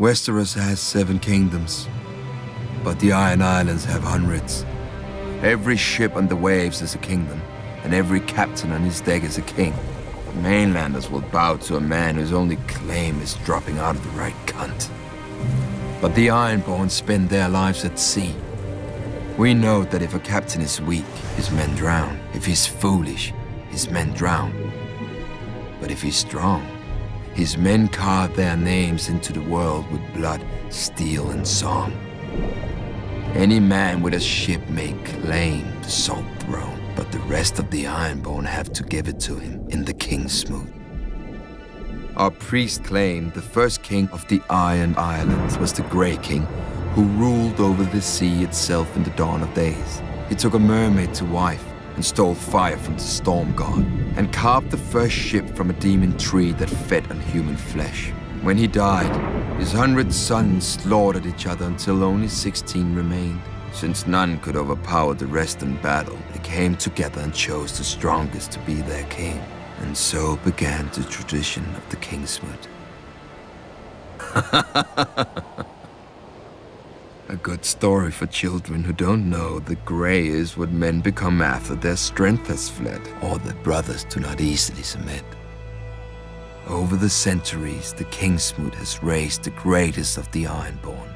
Westeros has seven kingdoms, but the Iron Islands have hundreds. Every ship on the waves is a kingdom, and every captain on his deck is a king. The mainlanders will bow to a man whose only claim is dropping out of the right cunt. But the Ironborn spend their lives at sea. We know that if a captain is weak, his men drown. If he's foolish, his men drown. But if he's strong, his men carve their names into the world with blood, steel, and song. Any man with a ship may claim the Salt Throne, but the rest of the Ironborn have to give it to him in the Kingsmoot. Our priest claimed the first king of the Iron Islands was the Grey King, who ruled over the sea itself in the dawn of days. He took a mermaid to wife and stole fire from the storm god, and carved the first ship from a demon tree that fed on human flesh. When he died, his hundred sons slaughtered each other until only 16 remained. Since none could overpower the rest in battle, they came together and chose the strongest to be their king. And so began the tradition of the Kingsmoot. A good story for children who don't know that grey is what men become after their strength has fled, or that brothers do not easily submit. Over the centuries, the Kingsmoot has raised the greatest of the Ironborn.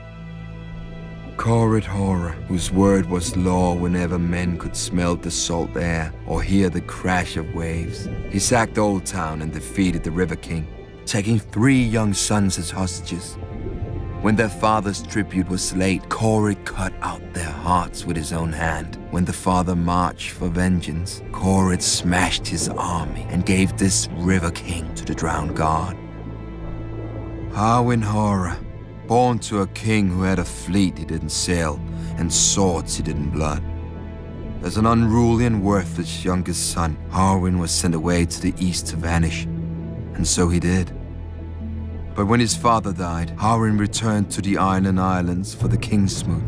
Qhored Hoare, whose word was law whenever men could smell the salt air or hear the crash of waves. He sacked Oldtown and defeated the River King, taking three young sons as hostages. When their father's tribute was late, Qhored cut out their hearts with his own hand. When the father marched for vengeance, Qhored smashed his army and gave this River King to the drowned god. Harwyn Hoare, born to a king who had a fleet he didn't sail and swords he didn't blood. As an unruly and worthless youngest son, Harwin was sent away to the east to vanish, and so he did. But when his father died, Harwyn returned to the Iron Islands for the Kingsmoot.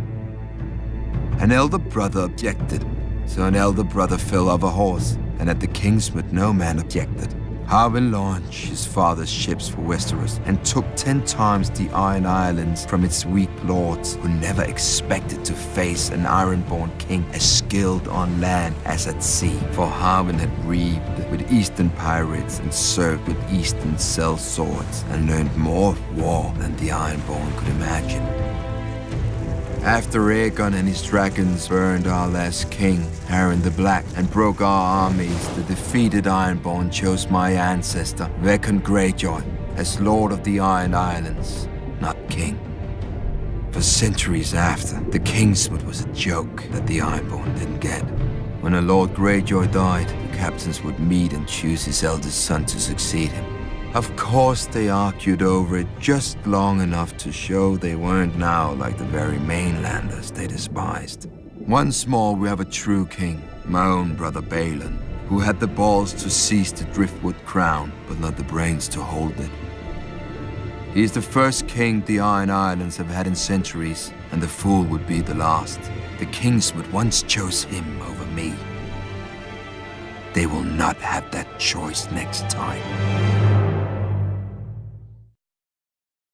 An elder brother objected, so an elder brother fell off a horse, and at the Kingsmoot no man objected. Harwyn launched his father's ships for Westeros and took ten times the Iron Islands from its weak lords, who never expected to face an Ironborn king as skilled on land as at sea. For Harwyn had reaved with Eastern pirates and served with Eastern sellswords and learned more war than the Ironborn could imagine. After Aegon and his dragons burned our last king, Harren the Black, and broke our armies, the defeated Ironborn chose my ancestor, Vickon Greyjoy, as Lord of the Iron Islands, not king. For centuries after, the Kingsmoot was a joke that the Ironborn didn't get. When a Lord Greyjoy died, the captains would meet and choose his eldest son to succeed him. Of course, they argued over it just long enough to show they weren't now like the very mainlanders they despised. Once more, we have a true king, my own brother Balon, who had the balls to seize the Driftwood crown, but not the brains to hold it. He is the first king the Iron Islands have had in centuries, and the fool would be the last. The Kingsmoot once chose him over me. They will not have that choice next time.